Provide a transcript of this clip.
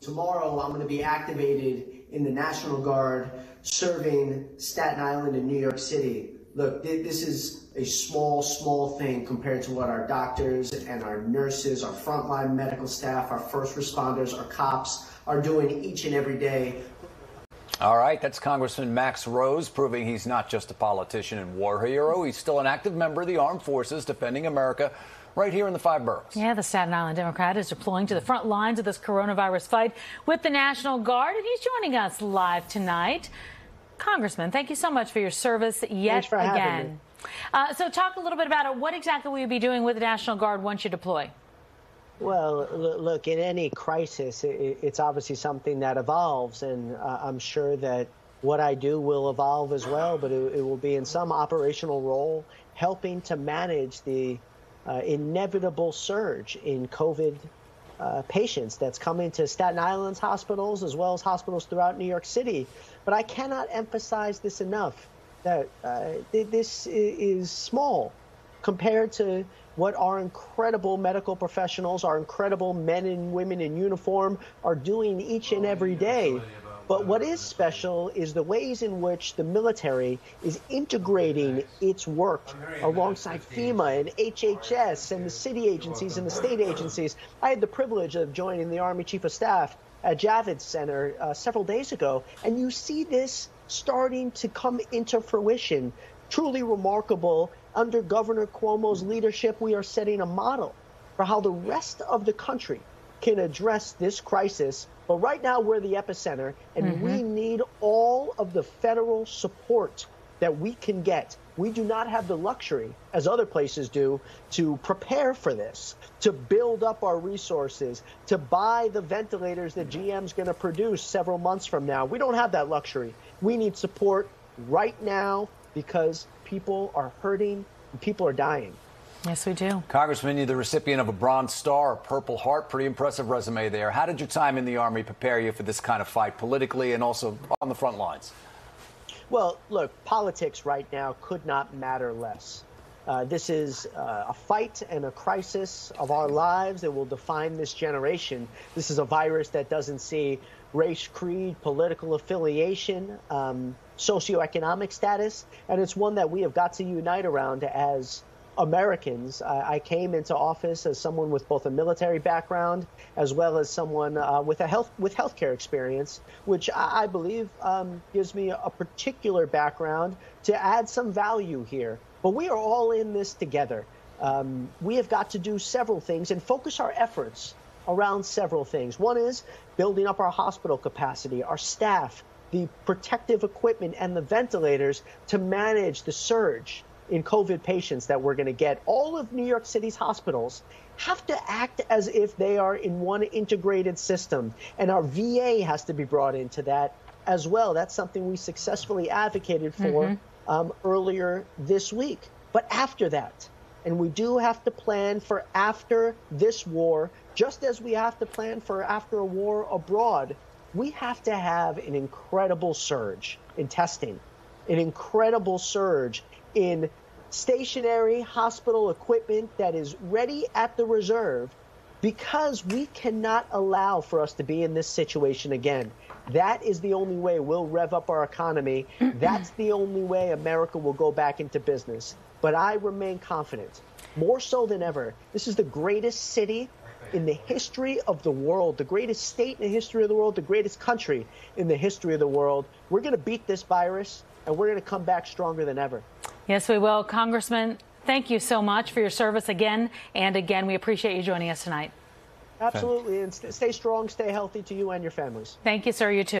Tomorrow, I'm going to be activated in the National Guard serving Staten Island and New York City. Look, this is a small, small thing compared to what our doctors and our nurses, our frontline medical staff, our first responders, our cops are doing each and every day. All right, that's Congressman Max Rose proving he's not just a politician and war hero. He's still an active member of the armed forces defending America right here in the five boroughs. Yeah, the Staten Island Democrat is deploying to the front lines of this coronavirus fight with the National Guard, and he's joining us live tonight. Congressman, thank you so much for your service yet again. Uh, so, talk a little bit about it. What exactly will you be doing with the National Guard once you deploy? Well, look, in any crisis, it's obviously something that evolves, and uh, I'm sure that what I do will evolve as well, but it, will be in some operational role helping to manage the uh, inevitable surge in COVID uh, patients that's coming to Staten Island's hospitals as well as hospitals throughout New York City. But I cannot emphasize this enough that uh, this is small compared to what our incredible medical professionals, our incredible men and women in uniform are doing each and every day. But what is special is the ways in which the military is integrating its work alongside FEMA and HHS and the city agencies and the state agencies. I had the privilege of joining the Army Chief of Staff at Javits Center uh, several days ago, and you see this starting to come into fruition. Truly remarkable. Under Governor Cuomo's leadership, we are setting a model for how the rest of the country can address this crisis. But right now, we're the epicenter, and mm-hmm. we need all of the federal support that we can get. We do not have the luxury, as other places do, to prepare for this, to build up our resources, to buy the ventilators that GM's going to produce several months from now. We don't have that luxury. We need support right now because people are hurting and people are dying. Yes, we do. Congressman, you're the recipient of a Bronze Star, a Purple Heart. Pretty impressive resume there. How did your time in the Army prepare you for this kind of fight politically and also on the front lines? Well, look, politics right now could not matter less. Uh, this is uh, a fight and a crisis of our lives that will define this generation. This is a virus that doesn't see race, creed, political affiliation, um, socioeconomic status, and it's one that we have got to unite around as Americans. I came into office as someone with both a military background as well as someone uh, with a health with healthcare experience, which I, I believe um, gives me a particular background to add some value here. But we are all in this together. Um, we have got to do several things and focus our efforts around several things. One is building up our hospital capacity, our staff, the protective equipment, and the ventilators to manage the surge in COVID patients that we're going to get, all of New York City's hospitals have to act as if they are in one integrated system. And our VA has to be brought into that as well. That's something we successfully advocated for mm-hmm. um, earlier this week. But after that, and we do have to plan for after this war, just as we have to plan for after a war abroad, we have to have an incredible surge in testing, an incredible surge in stationary hospital equipment that is ready at the reserve because we cannot allow for us to be in this situation again. That is the only way we'll rev up our economy. That's the only way America will go back into business. But I remain confident, more so than ever. This is the greatest city in the history of the world, the greatest state in the history of the world, the greatest country in the history of the world. We're going to beat this virus, and we're going to come back stronger than ever. Yes, we will. Congressman, thank you so much for your service again and again. We appreciate you joining us tonight. Absolutely. And stay strong, stay healthy to you and your families. Thank you, sir. You too.